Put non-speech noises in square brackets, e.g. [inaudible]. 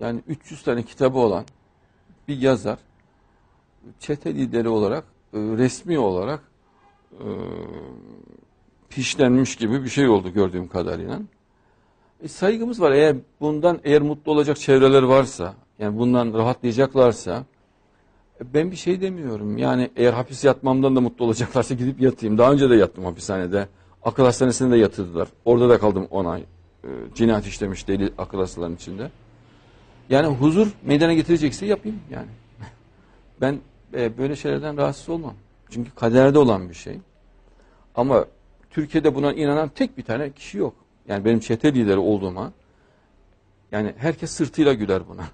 Yani 300 tane kitabı olan bir yazar çete lideri olarak e, resmi olarak e, pişlenmiş gibi bir şey oldu gördüğüm kadarıyla. E, saygımız var. Eğer bundan eğer mutlu olacak çevreler varsa, yani bundan rahatlayacaklarsa e, ben bir şey demiyorum. Yani eğer hapis yatmamdan da mutlu olacaklarsa gidip yatayım. Daha önce de yattım hapishanede. Akıl hastanesinde de yatırdılar. Orada da kaldım 10 ay. E, cinayet işlemiş deli akıl hastalarının içinde. Yani huzur meydana getirecekse yapayım yani. [laughs] ben e, böyle şeylerden rahatsız olmam. Çünkü kaderde olan bir şey. Ama Türkiye'de buna inanan tek bir tane kişi yok. Yani benim çete lideri olduğuma yani herkes sırtıyla güler buna.